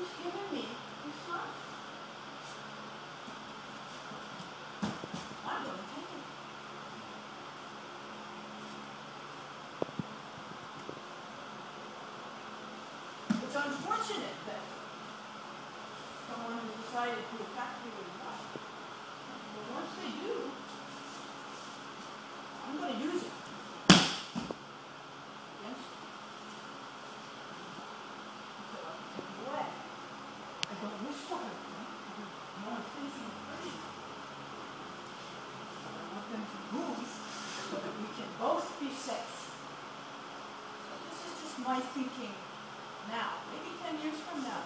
It's unfortunate that someone has decided to attack me. But once they do, I'm going to use my thinking now. Maybe 10 years from now,